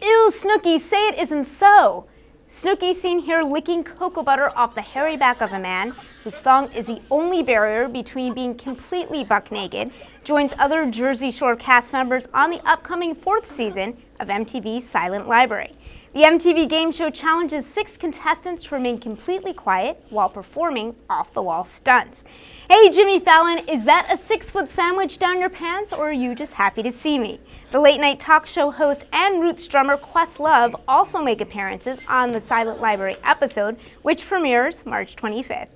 Ew, Snooki, say it isn't so. Snooki seen here licking cocoa butter off the hairy back of a man whose thong is the only barrier between being completely buck naked, joins other Jersey Shore cast members on the upcoming fourth season of MTV's Silent Library. The MTV game show challenges six contestants to remain completely quiet while performing off-the-wall stunts. Hey Jimmy Fallon, is that a six-foot sandwich down your pants or are you just happy to see me? The late night talk show host and Roots drummer Questlove also make appearances on the Silent Library episode, which premieres March 25th.